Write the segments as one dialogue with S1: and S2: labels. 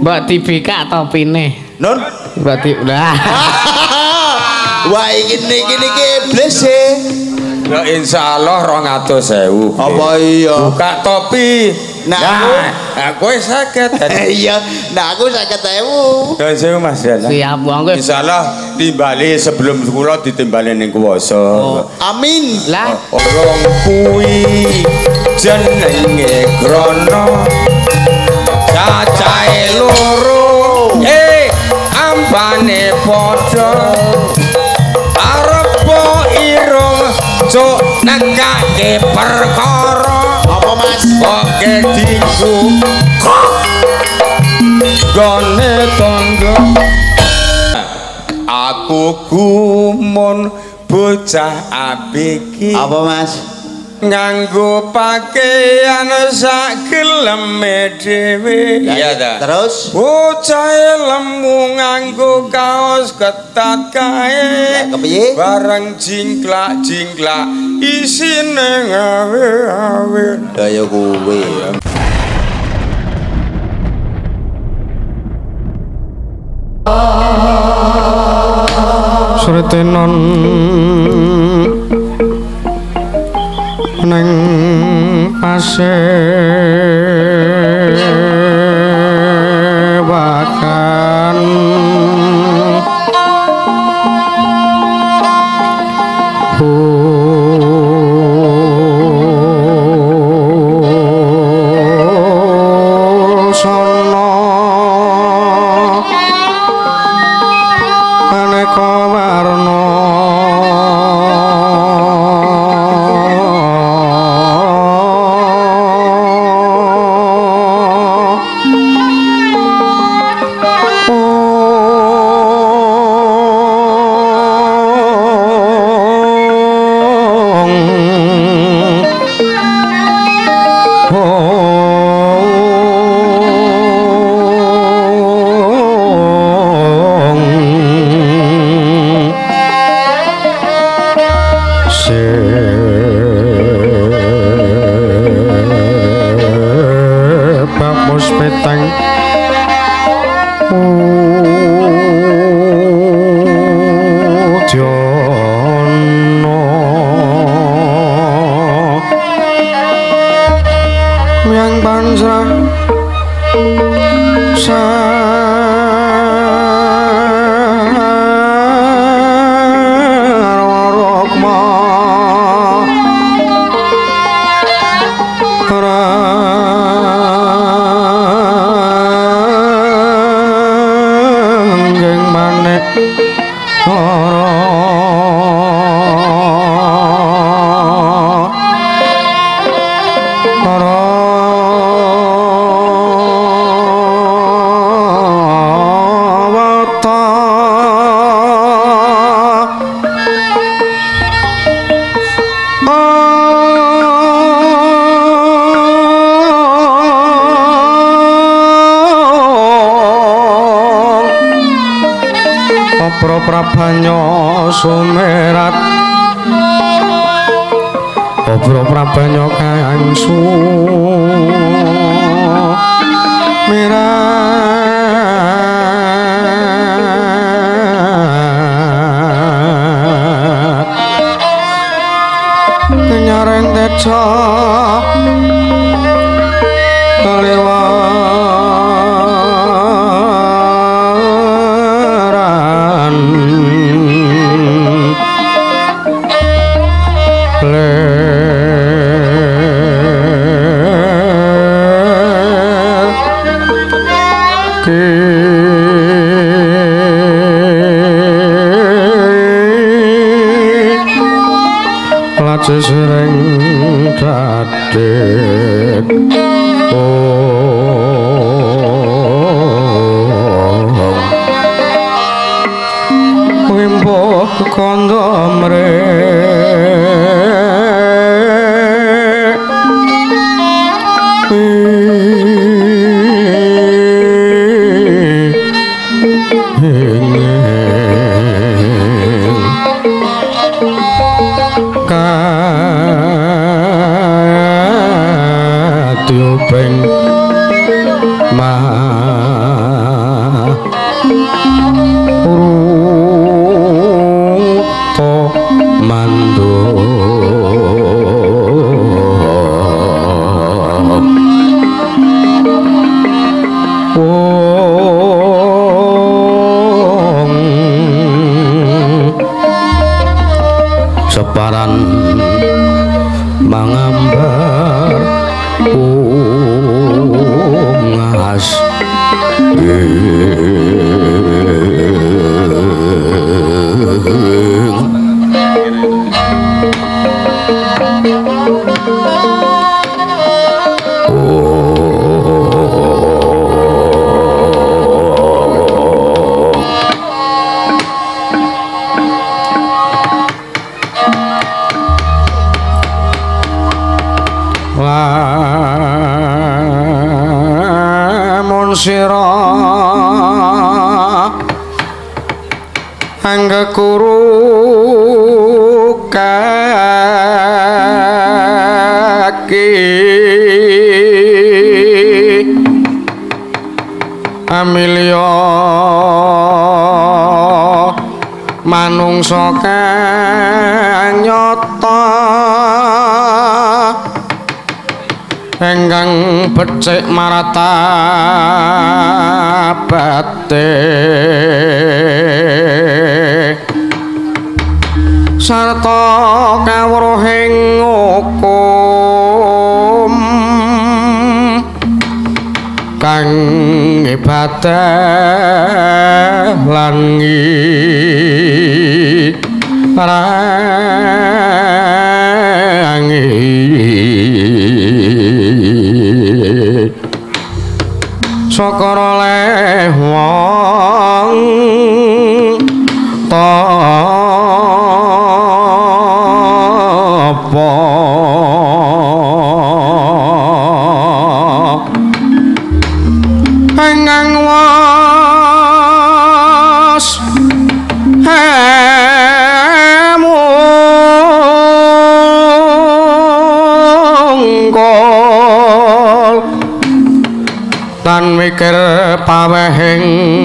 S1: Mbak Tibika topine.
S2: Nun.
S1: Mbak Tib. Lah.
S2: Wah, iki niki niki iblis e.
S3: Ya insyaallah 200.000.
S2: Apa iya?
S3: Buka topi.
S2: Nah,
S3: Nah, kowe saged.
S2: Iya, nah aku 50.000.
S3: Ya sewu Mas ya.
S1: Siap monggo.
S3: Insyaallah timbali sebelum kula ditimbali ning kuwasa.
S2: Amin.
S1: Lah,
S3: Orang kuwi jenenge Grono cacahe loro. Eh ambane padha. Arepa irung cuk nekake perkara.
S2: Apa Mas?
S3: oke diku gone tangga. Aku gumun bocah abiki
S2: Apa Mas?
S3: Nganggo pakaian sak geleme dhewe iya ta
S2: Terus?
S3: bocah lemu nganggo kaos ketat kae
S2: kepiye?
S3: bareng jingklak jingklak isine ngawe-awe
S2: Kaya kuwe.
S1: suretenon I Hashem. Ki Lace sering dadek Oh kuru kaki. Amilya manungsa kanyata engkang becik marata bate sarta kawruhing hukum. Kang ibadah lan rangi saka leh wong tapa पावहं।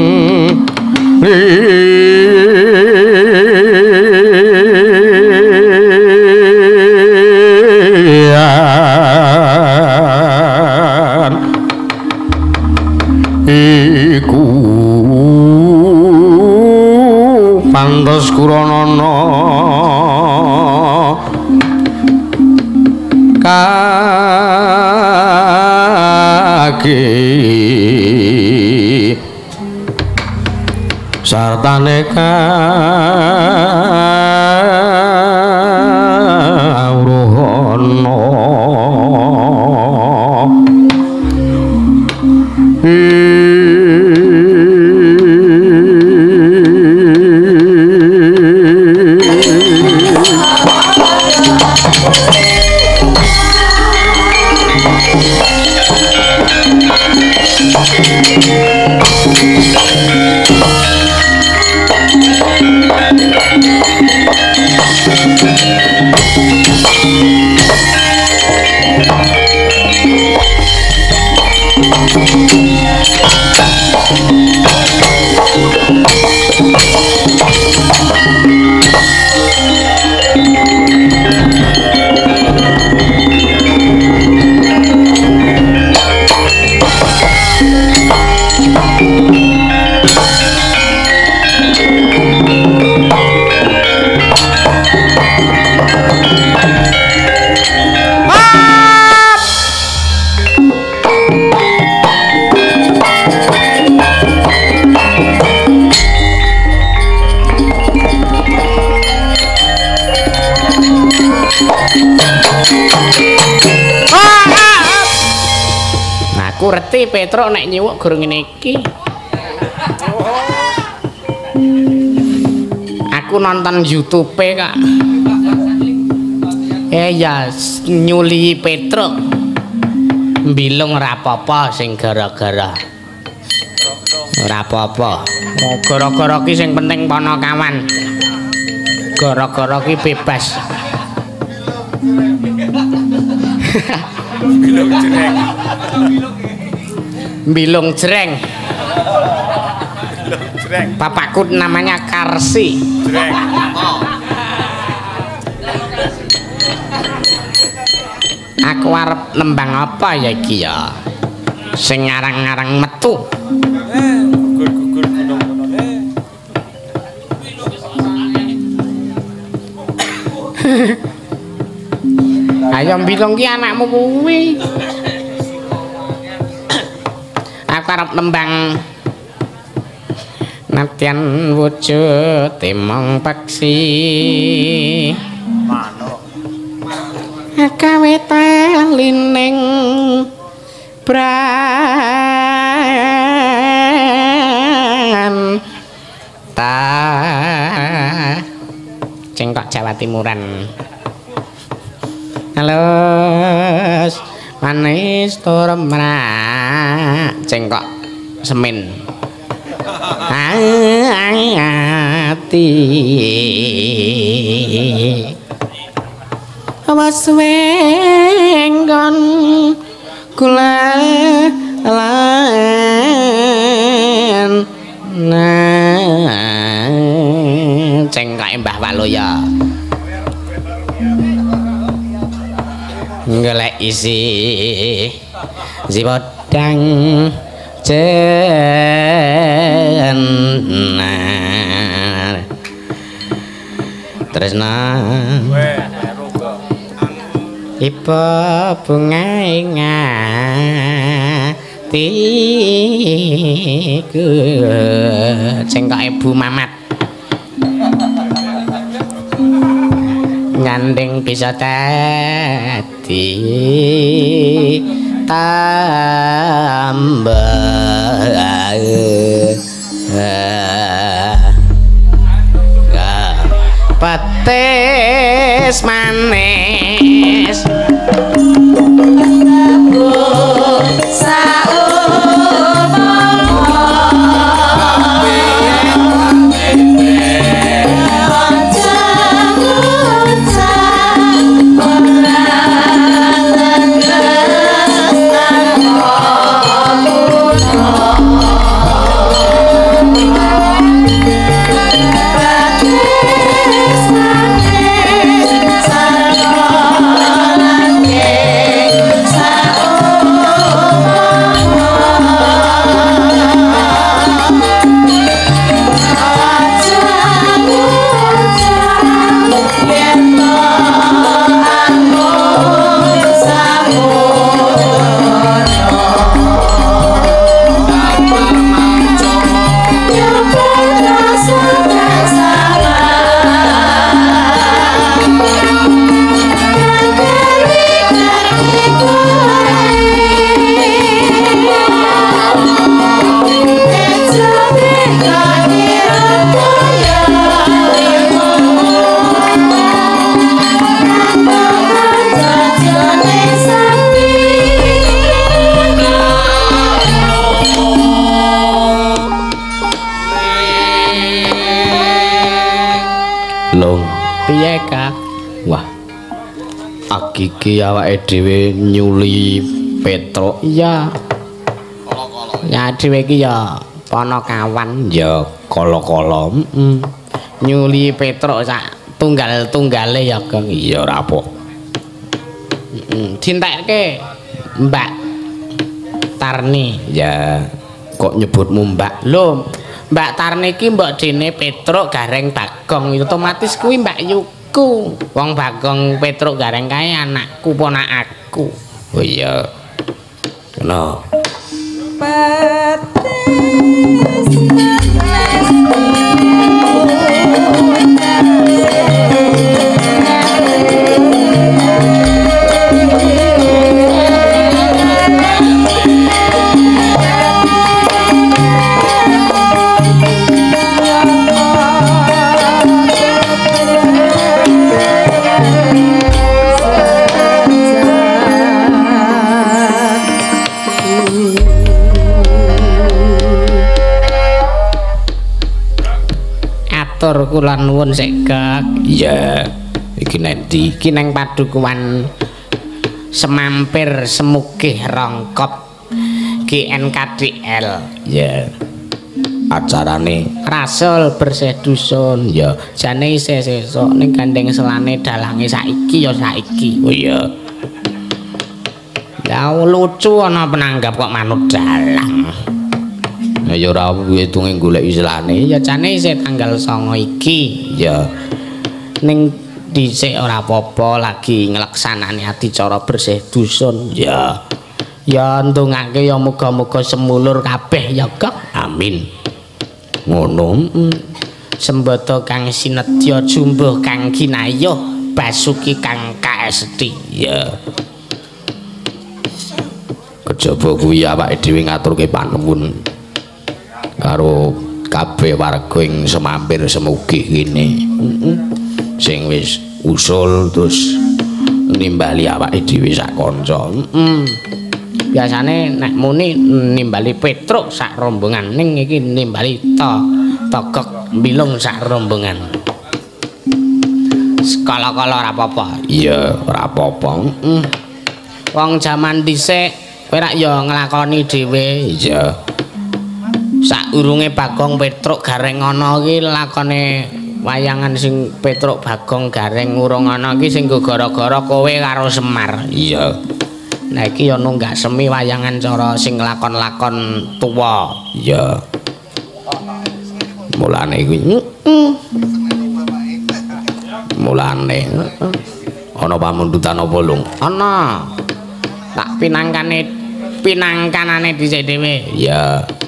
S1: দান কা
S4: Nah, aku reti Petro nek nyiwuk gur ngene iki. Aku nonton YouTube kak. Eh ya nyuli Petro. Bilung ora apa-apa sing gara-gara. Ora apa-apa. Gara-gara ki sing penting pono kawan. Gara-gara ki bebas. Bilung jreng. Bapakku namanya Karsi. Aku arep nembang apa ya iki ya? Sing ngarang-ngarang metu. Ayo bilung ki anakmu kuwi. Arep nembang.
S1: Natyan wujud timong paksi. Akawe talining Bran Ta. Cengkok Jawa Timuran. Halo Manis tur merak Cengkok Semin Ati Awas wenggon kula lan nah cengkake Mbah Waloya golek isi si podang jenar tresna. Ipo bungai ngatiku Sing kok ibu mamat. Nganding bisa tadi Tambah Petis manis
S5: Akiki awake dhewe nyuli Petro.
S1: Iya. Ya dhewe iki ya ponokawan.
S5: Ya kala-kala.
S1: Mm. Nyuli Petruk sak tunggal-tunggale ya, Kang.
S5: Iya ora apa.
S1: Mm. Dintekke Mbak Tarni.
S5: Ya kok nyebutmu Mbak?
S1: Lho, Mbak Tarni iki mbok dene Petruk gareng Bagong. Otomatis kuwi Mbak Yuku. Wong Bagong Petruk gareng kae anakku ponakku.
S5: Oh iya. Kena.
S1: Atur nuwun sik, Kak.
S5: Iya. Iki nendi?
S1: Iki nang padukuan Semampir Semugih Rongkop GNKDL.
S5: Ya. Acarane
S1: Rasul bersih dusun.
S5: ya.
S1: Jane isih sesuk ning gandeng selane dalange saiki ya saiki.
S5: Oh iya.
S1: Ya lucu ana penanggap kok manut dalang.
S5: Ya ora hitunge golek islane.
S1: Ya jane isih tanggal 9 iki.
S5: Ya.
S1: Ning dhisik ora apa-apa lagi ngleksanani adicara bersih dusun.
S5: Ya.
S1: Ya ndongake ya muga-muga semulur kabeh ya, Kak.
S5: Amin.
S1: ngono mm. sembada kang sinetya jumbuh kang kinayuh basuki kang kaesti ya
S5: kejaba kuwi awake dhewe ngaturke panuwun karo kabeh warga ing semampir semugi kene sing wis usul terus nimbali awake dhewe sak kanca.
S1: Biasane nek muni nimbali petruk sak rombongan ning iki nimbali to togok bilung sak rombongan. Sekala-kala ora apa-apa.
S5: Iya ora apa-apa.
S1: Wong jaman dhisik kowe rak ya nglakoni dhewe.
S5: Iya
S1: saurunge Bagong Petruk gareng ana iki lakone wayangan sing Petruk Bagong gareng urung ana iki sing gara-gara kowe karo Semar.
S5: Iya.
S1: Nah iki ya nunggak semi wayangan cara sing lakon-lakon tuwa.
S5: Iya. Mulane kuwi mulane ana pamundutan apa lung?
S1: Ana. Tak pinangkane pinangkanane dhisik dhewe.
S5: Iya. kowe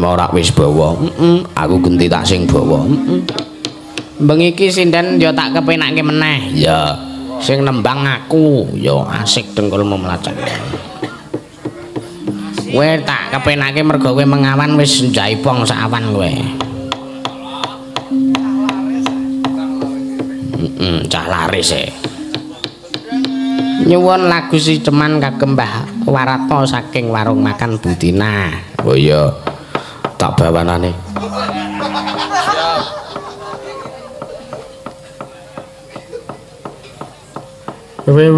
S5: mau ora wis bawa.
S1: Heeh
S5: aku genti tak sing bawa.
S1: Bengi iki sinden ya tak kepenake meneh.
S5: Iya
S1: sing nembang aku. Ya asik dengkulmu melacak kowe tak kepenake mergo kowe mengawan wis njaipong sak awan kowe. Heeh cah laris e nyuwun lagu si ceman kagem Mbah Warato saking warung makan Budina
S5: oh iya tak bawanane
S1: Wiwit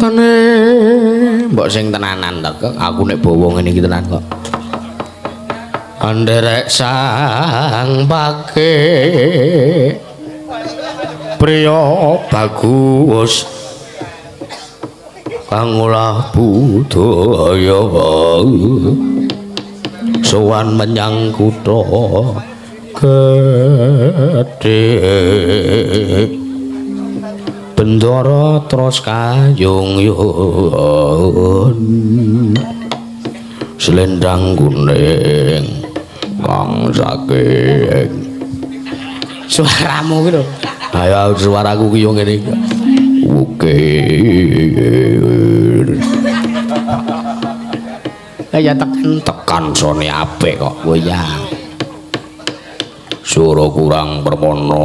S1: tene mbok sing tenanan to kok? Aku nek bawa ngene iki tenan kok. Anderek sang pake priya bagus kang olah budaya sowan menyang kutha gedhe bendara terus kayung yun. Selendang kuning kang saking. Suaramu gitu? Ayo suaraku ki yo ngene iki ukir ya tekan. Tekan sone apik kok. Kowe ya suara kurang permono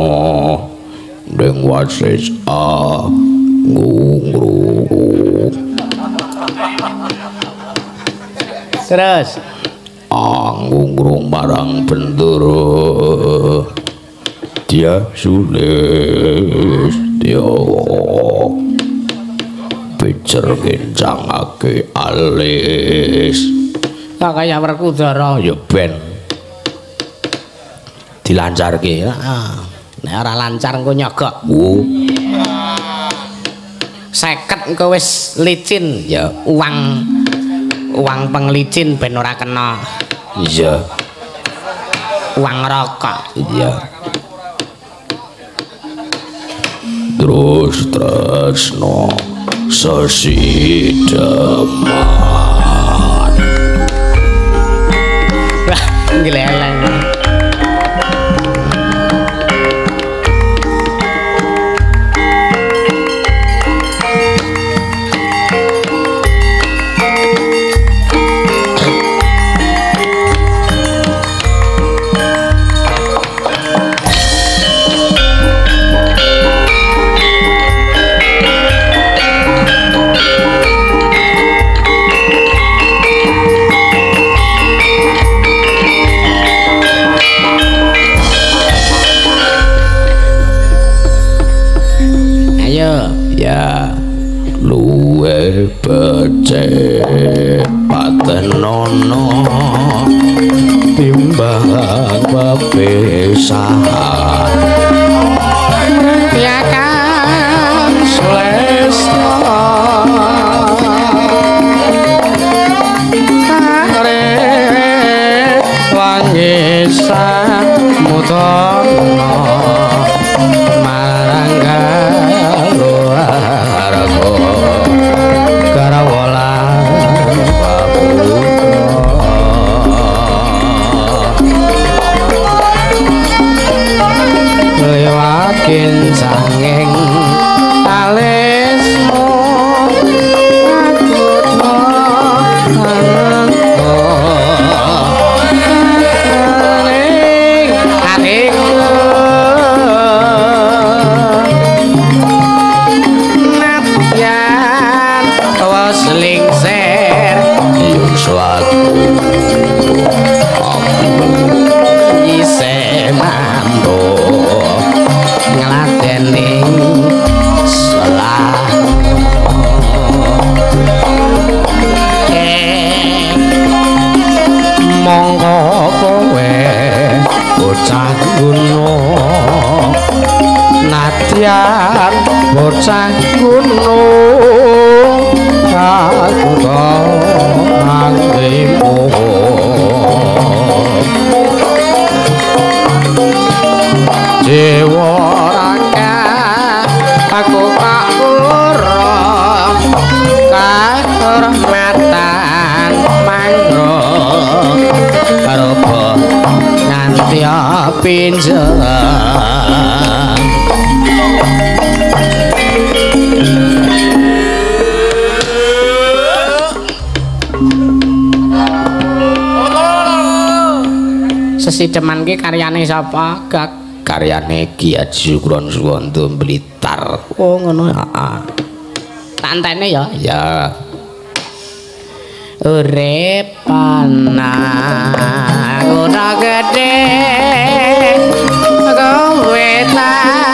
S1: ning wasis a ngungru terus. Anggung marang bendoro dia sulis dia picer kencangake alis. Tak kaya werkudara ya ben. Dilancarke heeh nek ora lancar engko nyogok. 50 engko wis licin. Ya uang uang penglicin ben ora kena. Iya. Uang rokok. Iya. Terus terus no sesideman wah ngeleleng pepisahan mertiakan selesta Kare wangisan mutono bocah gunung kaguta Sesideman ki karyane sapa? Gak
S5: karyane Ki Haji Sukron Suwondo Blitar
S1: Oh ngono.
S5: heeh
S1: Tantene ya.
S5: ya
S1: Urip ana ora gedhe kowe tatu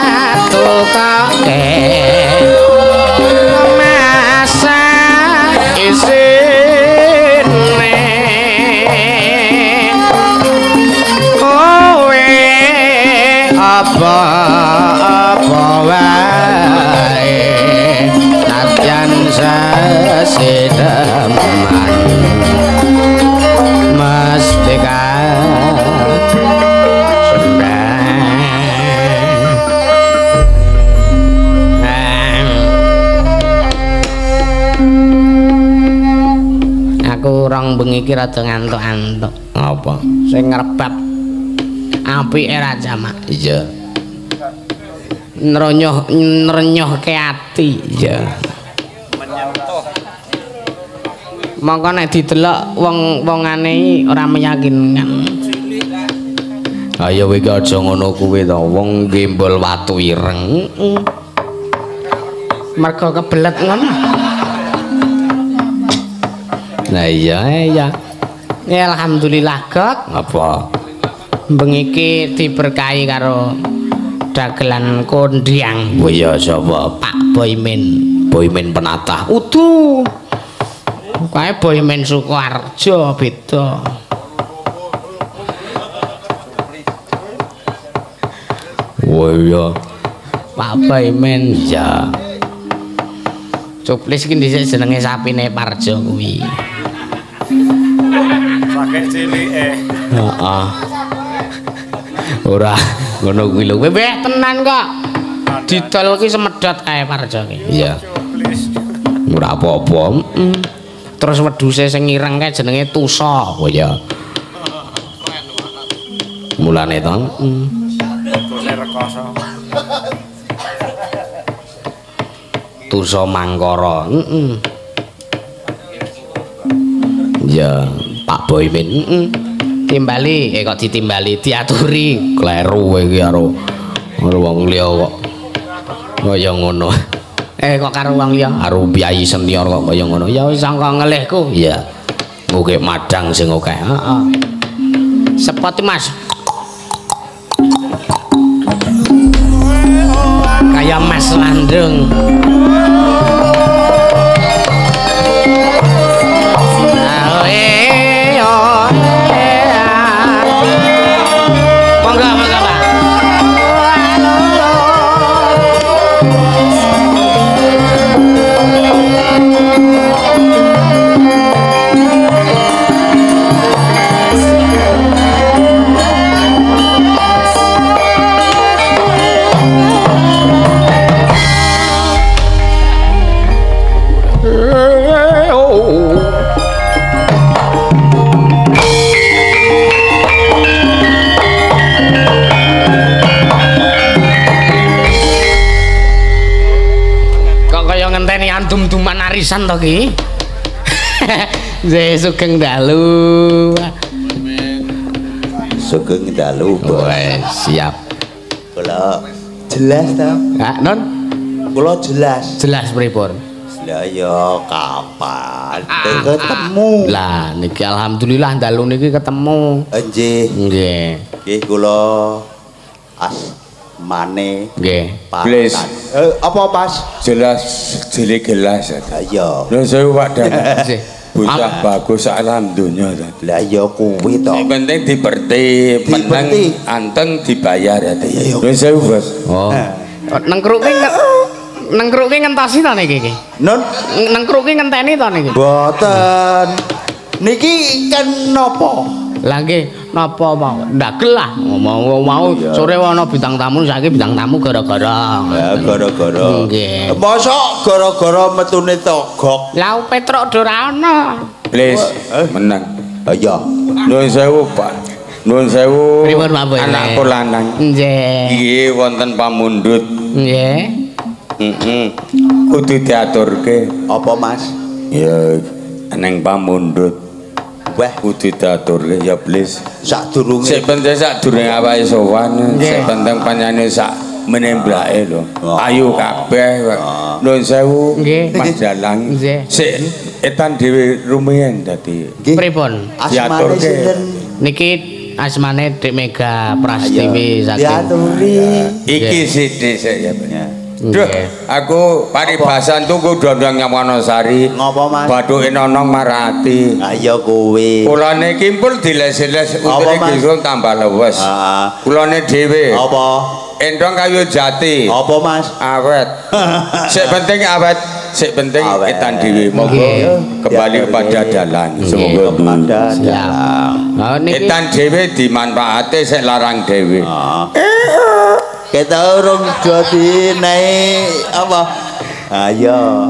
S1: sesedeman mesti Aku rong bengi iki rada ngantuk-antuk.
S5: apa
S1: Sing ngrebab apike ra jamak.
S5: iya
S1: Nronyoh nrenyohke ati.
S5: iya
S1: Mongko nek didelok wong-wongane ora meyakinkan.
S5: ayo kowe ki aja ngono kuwi to wong gembol watu ireng
S1: Mergo kebelet ngono.
S5: nah iya
S1: Ya alhamdulillah, Gok.
S5: apa
S1: Bengi iki diberkahi karo dagelan kondiang
S5: oh iya sapa
S1: Pak Boymin.
S5: Boymen penatah
S1: Udu. Kae Boymin Sukoharjo beda.
S5: oh iya
S1: Pak Boymin
S5: ya
S1: Cuplis iki dhisik jenenge sapine Parjo kuwi.
S3: Pakai cilike.
S5: heeh ora ngono kuwi lho
S1: Bebek tenan kok. Didol ki semedot kae Parjo ki.
S5: iya ora apa-apa
S1: Mm. Terus wedhuse sing ireng kae jenenge Tusa.
S5: oh iya mulane to tusa mangkara
S1: Heeh.
S5: ya Pak Boymen
S1: Heeh. Timbali, eh kok ditimbali, diaturi.
S5: kleru kowe iki karo wong liya kok kaya ngono
S1: Eh kok karo wong liya?
S5: karo piyayi senior kok kaya ngono
S1: Ya wis sangka ngelihku.
S5: iya muge madang sing akeh
S1: Heeh. Sepot Mas. Kayak Mas Landung. Arisan to ki? Zeh sugeng dalu.
S2: Sugeng dalu, Bos.
S5: wes siap
S2: Kula jelas ta?
S1: Kak Non,
S2: Kula jelas.
S1: jelas pripun?
S2: Lah ya kapan ketemu.
S1: Lah niki alhamdulillah dalu niki ketemu.
S2: Nggih.
S1: Nggih.
S2: Nggih kula asmane
S1: Nggih.
S3: Please.
S2: Eh apa Mas?
S3: Jelas jeli gelas.
S2: Lah iya.
S3: Nuwun sewu Pak Dan. Bocah bagus alam donya ta.
S2: Lah ya kuwi to.
S3: Sing penting diberti, meneng
S2: Diberti.
S3: anteng dibayar ya.
S2: Iya, iya.
S3: Nuwun sewu, Bos.
S1: Oh. Nengkruke nengkruke ngentasi ta niki iki?
S2: Nun
S1: Nengkruke ngenteni ta niki?
S2: boten. Niki kan napa?
S1: Lah nggih napa mau? Ndagel lah. Mau mau sore ana bintang tamu saiki bintang tamu gara-gara.
S2: Ya gara-gara.
S1: Nggih.
S2: Mosok gara-gara metune togok.
S1: Lah Petruk ora ana.
S3: Please,
S2: Eh?
S3: menang.
S2: Ah iya.
S3: Nuwun sewu, Pak. Nuwun sewu.
S1: Pripun, Pak Boy?
S3: Anakku lanang.
S1: Nggih.
S3: Iki wonten pamundhut.
S1: Nggih.
S3: Heeh. Kudu diaturke.
S2: Apa Mas?
S3: Ya neng pamundhut.
S2: Wah,
S3: Kudu diaturke ya, please.
S2: sadurunge
S3: Sik penting sak awake sowan, sik penting panjane sak menemblake lho. Ayu kabeh. Nuwun sewu. Mas Dalang.
S1: Nggih.
S3: Sik etan dhewe rumiyin dadi.
S2: Nggih.
S1: Pripun?
S2: Asmane sinten?
S1: Niki asmane Dik Mega Prastiwi saking.
S2: Diaturi.
S3: Iki sithik sik ya. Duh, aku paribasan tuku dondong Nyamonosari.
S2: Ngapa, Mas?
S3: Bathuke nonong marati.
S2: Ah iya kuwi.
S3: Kulane kimpul diles-les utune
S2: Mas?
S3: kisung tambah lewes.
S2: Ah.
S3: Kulane dhewe.
S2: Apa?
S3: Endong kayu jati.
S2: Apa Mas?
S3: Awet. Sik penting awet, sik penting etan dhewe. Monggo kembali kepada dalan. Semoga
S2: Kepada dalang.
S1: Oh niki
S3: etan dhewe dimanfaate sik larang dhewe.
S2: Ah. Kita urung dadi naik apa? Ah iya.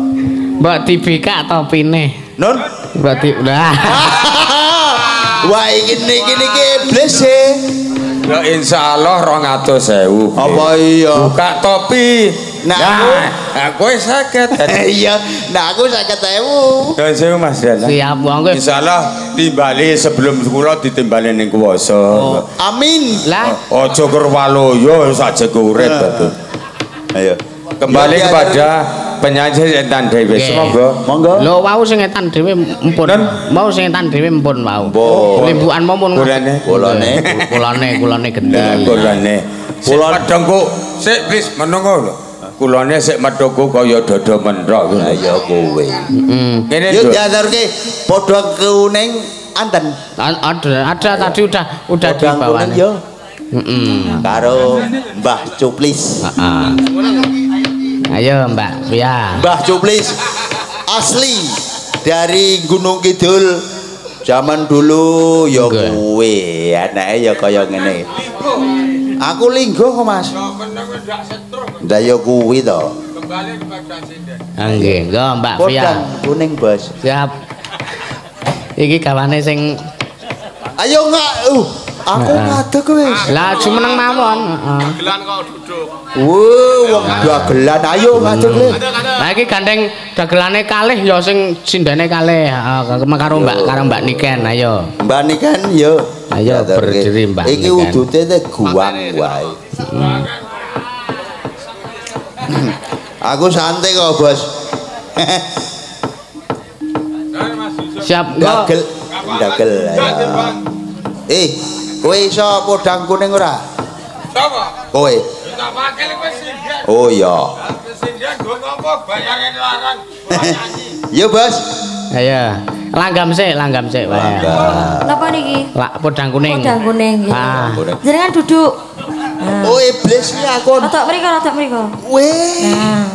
S1: Mbak dibikak topine.
S2: Nun.
S1: Mbak lah.
S2: Wah iki niki niki iblis e.
S3: Ya insyaallah 200.000.
S2: Apa iya?
S3: Buka topi.
S2: Nah,
S3: kowe saged.
S2: Iya, nah aku 50.000.
S3: Ya sewu Mas Dalan.
S1: Siap monggo.
S3: Insyaallah timbali sebelum kula ditimbali ning kuwasa.
S2: Amin.
S1: Lah
S3: Aja kerwaloyo saja urip dadi.
S2: Ayo.
S3: Kembali kepada penyanyi dhewe.
S1: Oke.
S3: Semoga
S2: Monggo.
S1: Lho wau sing etan dhewe empun. Mau sing etan dhewe empun wau.
S2: Empun.
S1: Limbukan mau pun.
S3: Kulane.
S2: Kulane.
S1: Kulane kulane
S3: kulane. Sik
S2: Kulon-
S3: medhongku, sik please menunggu lho. Kulane sik medhongku kaya dada menthok.
S2: Lah ya kowe.
S1: Heeh.
S3: Kene
S2: Yuk
S3: Duk.
S2: diaturke padha kuning anten.
S1: Ada ada tadi udah udah di bawah.
S2: yo
S1: Heeh.
S2: karo Mbah Cuplis.
S1: Heeh. Ayo Mbak Pia.
S2: Mbah Cuplis asli dari Gunung Kidul zaman dulu ya kowe anake ya kaya ngene. Aku linggo kok Mas. Ndak ya kuwi to.
S1: Ah, Nggih, nggo Mbak.
S2: Podang kuning, Bos.
S1: Siap. Iki gawane sing
S2: Ayo nggak uh aku ngadeg wis.
S1: lah jumeneng mawon. Heeh.
S2: Wuh, wong dagelan ayo ngadeg le.
S1: Lah iki gandeng dagelane kalih ya sing sindene kalih. Heeh, karo Mbak karo Mbak Niken ayo.
S2: Mbak ini kan yo.
S1: Ayo, berdiri, Mbak
S2: Iki
S1: Niken.
S2: udute te guang wae. Aku santai kok, Bos.
S1: Siap. nggo.
S2: Dagel, dagel. Eh, kowe iso podang kuning ora?
S3: Sapa?
S2: Kowe.
S3: Tak pakil.
S2: Oh iya.
S3: Ngopo larang.
S2: Yo, Bos.
S1: Ayo. Langgam sik, langgam sik wae.
S6: Napa niki?
S1: Lah podang kuning.
S6: Podang kuning nggih.
S1: Ah.
S6: Jenengan duduk. Nah.
S2: Oh, iblis iki aku.
S6: Rotok mriko, rotok mriko.
S2: Weh.
S6: Nah.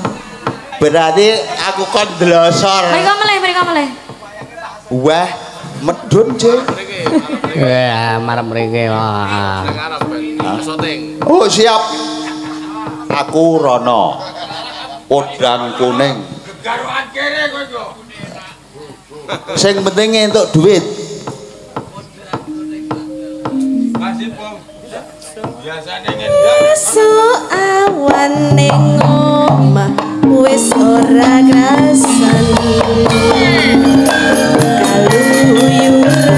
S2: Berarti aku kon dlosor.
S6: Mriko meleh, mriko meleh.
S2: Wah, medun, Cek.
S1: Ya, marep mriki. Wah.
S2: Oh, siap. Aku Rono. Podang kuning.
S3: Kowe.
S2: Sing penting entuk duit.
S3: Masih pom. Biasane ngendang.
S7: Su awan ning omah wis ora krasan Kaluyuran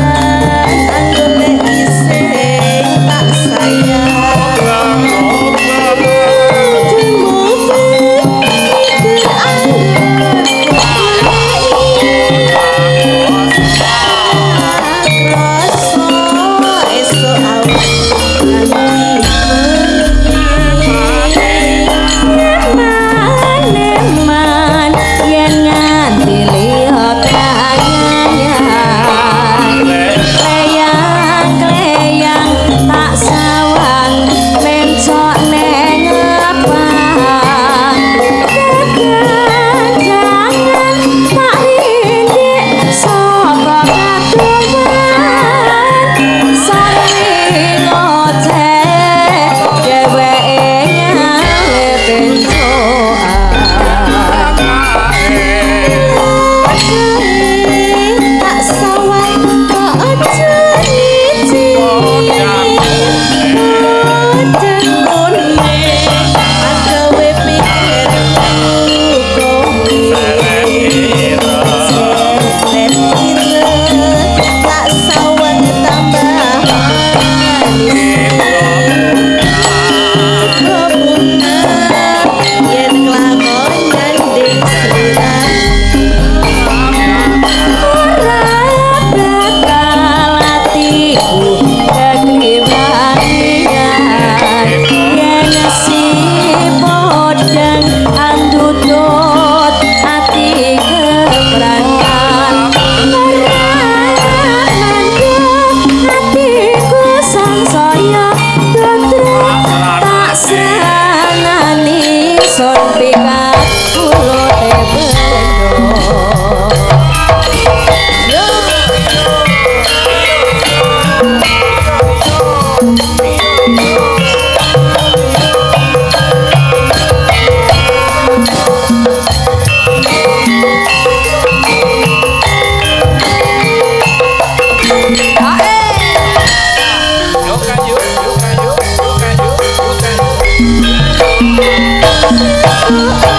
S7: oh, oh.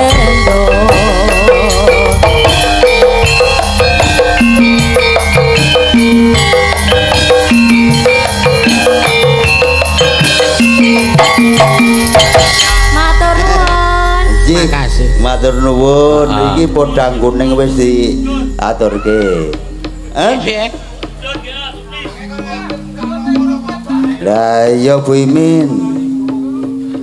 S7: Matur nuwun,
S5: Ah.
S2: iki podang kuning wis diaturke. Hah? Lah iya Bu Imin.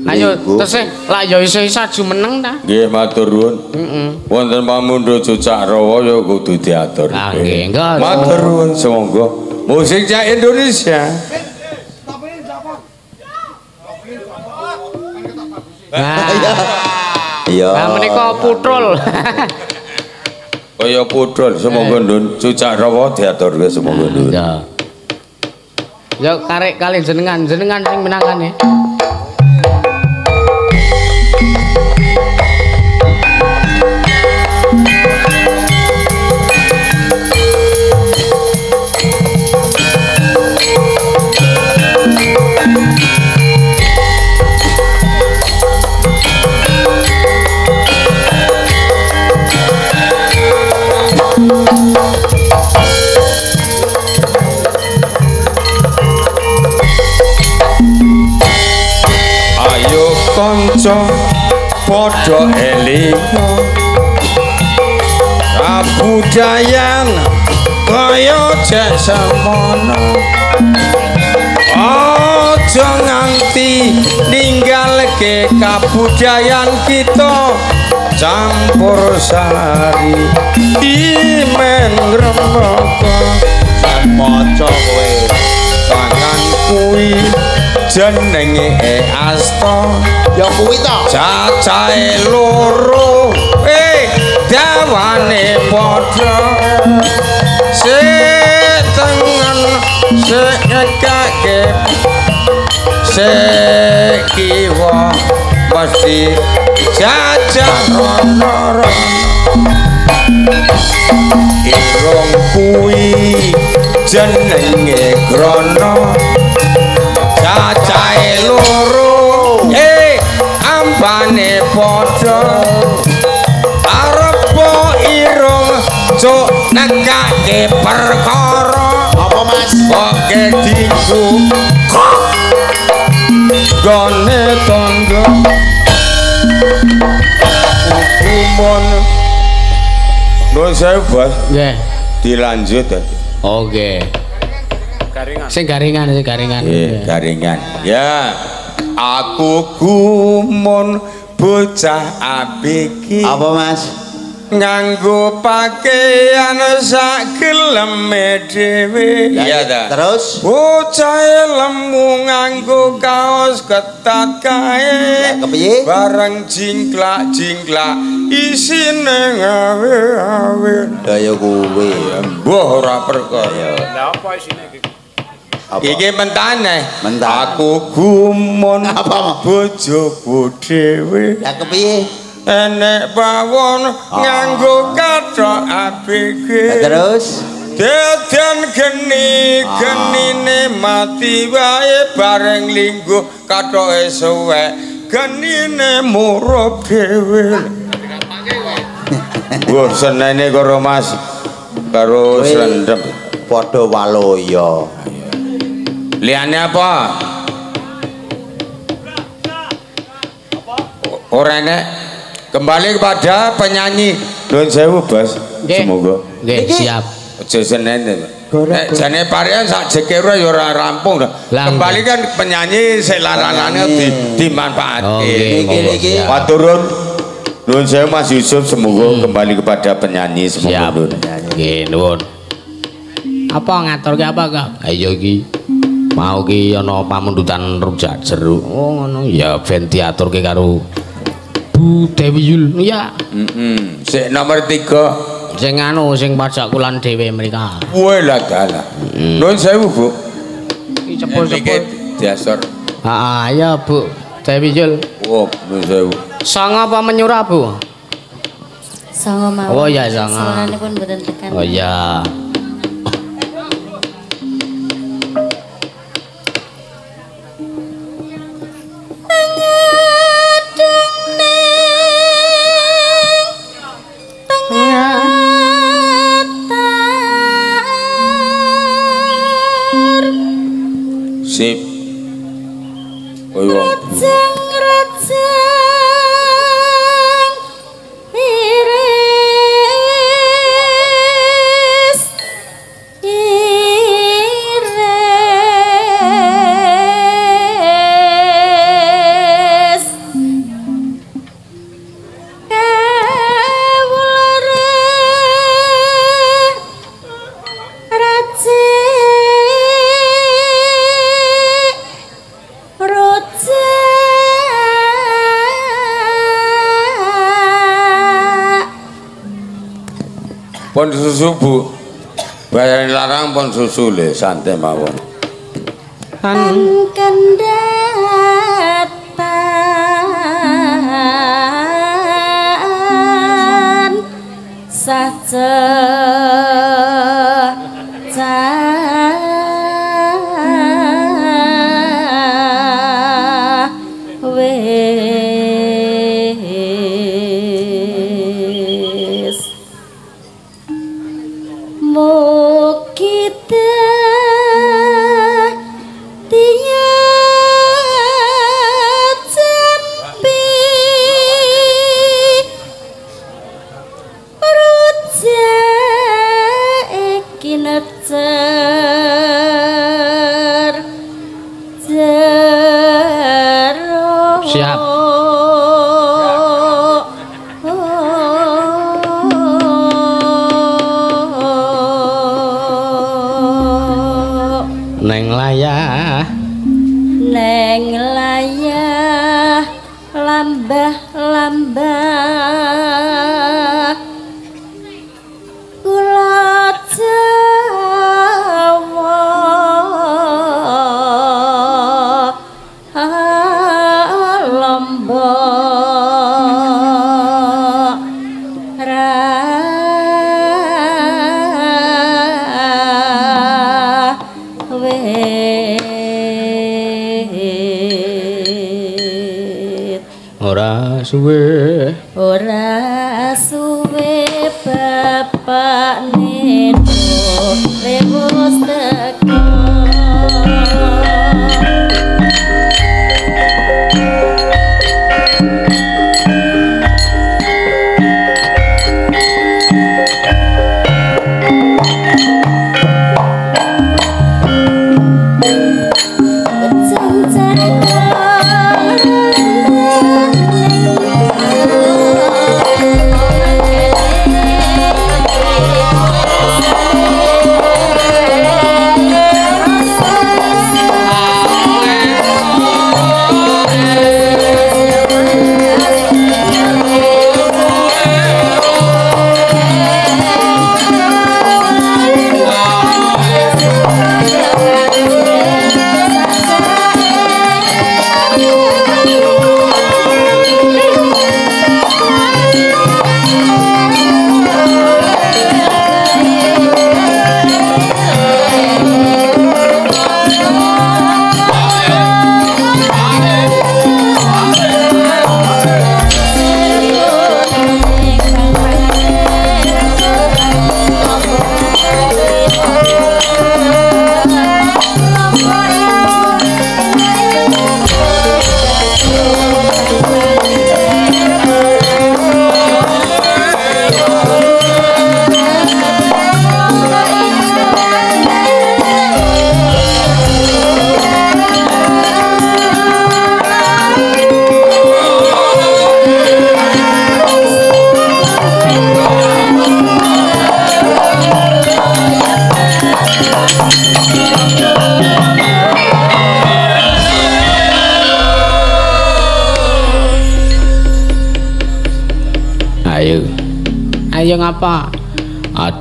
S1: Ayo tesih lak ya iso saju meneng ta.
S3: Nggih matur nuwun.
S1: Heeh.
S3: Wonten pamundha cucak rawa ya kudu diatur.
S1: Ah, nggih.
S3: Matur nuwun semonggo. Musik cak Indonesia.
S1: Nah,
S2: Iya.
S1: nah menika putrul.
S3: Kaya putrul semonggo ndun cucak rawa diaturke semonggo ndun.
S1: Ya. Ya karek kali jenengan, jenengan sing menangane.
S3: Padha elinga. Kabudayan kaya jek semono. Aja nganti ninggalke kabudayan kita campur sari imen rembaka
S2: maca kowe.
S3: tangan kuwi jenenge asta
S2: Ya kuwi to.
S3: cacahe loro. Eh dawane padha. Sik tengen sik ngekake sik kiwa mesti jajah rono-rono irung kuwi jenenge grono cacahe loro eh ambane padha arep irung cuk nekake perkara
S2: Apa Mas?
S3: oke diku gone tangga hukuman Nuwun sewu, Bos.
S1: Nggih.
S3: Dilanjut.
S1: Oke. Sing garingan, sing garingan.
S3: Nggih, garingan. Ya. Aku gumun bocah abiki
S2: Apa Mas?
S3: nganggo pakaian sak geleme dhewe. Iya ta.
S2: Terus
S3: Bocah lemu nganggo kaos ketat kae.
S2: Kepiye?
S3: Bareng jingklak jingklak isine ngawe-awe.
S2: kaya kuwi.
S3: Mbah ora perkaya.
S2: Apa?
S3: Iki mentane.
S2: Mentan.
S3: Aku gumun
S2: Apa?
S3: bojoku dhewe.
S2: Ya kepiye?
S3: Enek pawon nganggo kathok ABG.
S2: Lah, Terus
S3: Dadan geni genine mati wae bareng lingguh kathoke suwek genine murup dhewe. Wah senene karo Mas karo sendem.
S2: padha waloya.
S3: Liane apa? Ora enek. Kembali kepada penyanyi. Nuwun sewu, Bos.
S1: Nggih.
S3: Semoga.
S1: Nggih, siap.
S3: Aja senene. Nek jane parian sak jekero ya ora rampung Kembali kan penyanyi sing larangane di dimanfaatke.
S1: Oh, nggih,
S2: Iki.
S3: Maturun. Nuwun sewu Mas Yusuf semoga kembali kepada penyanyi semoga
S1: Siap.
S3: nuwun.
S1: Nggih, nuwun. Apa ngaturke apa, Kak? Ayo iki. Mau ki ana pamundutan rujak jeruk. Oh, ngono. Ya ben diaturke karo Bu Dewi Yul. Ya,
S3: Heeh. Sik nomor 3.
S1: sing anu sing pajak kulan dhewe mereka.
S3: Kuwe lah dalah. Nuwun sewu, Bu.
S1: Iki
S3: Cepul-cepul diasor.
S1: Ah, ya Bu Dewi Yul.
S3: Oh, nuwun sewu.
S1: Sanga apa menyurah, Bu?
S7: Songo mawon.
S1: Oh, iya, songo.
S7: Sawanipun mboten tekan.
S1: Oh iya.
S3: Susu, Bu. Bayar larang pon susu le santai mawon.
S1: Kan
S7: kendatan wis
S1: neng layah ora suwe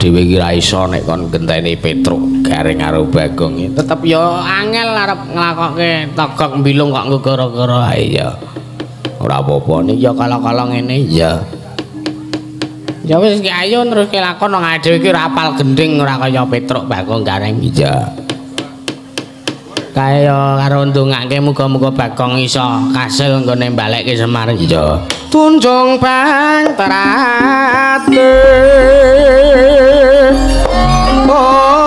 S5: Adewe iki ra iso nek kon genteni Petruk garing karo Bagong.
S1: Tetep yo angel arep nglakokke togok mbilung kok gara-gara ae ya.
S5: Ora apa-apa niki
S1: Ya kala-kala ngene
S5: ya.
S1: Ya wis ki ayo terus ki lakon nang dhewe ki ora apal gending ora kaya Petruk Bagong Gareng.
S5: Iya.
S1: Kaya karo ndongake muga-muga Bagong iso kasil nggone balekke Semar.
S5: Iya.
S1: Tunjung bang terate
S5: Mari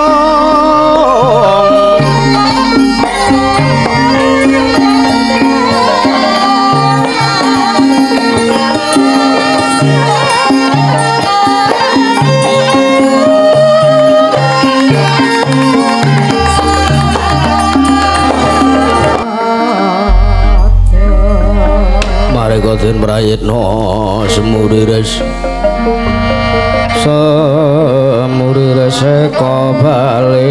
S5: prayitna semurires. Semurires ka bali